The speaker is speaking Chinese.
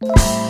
you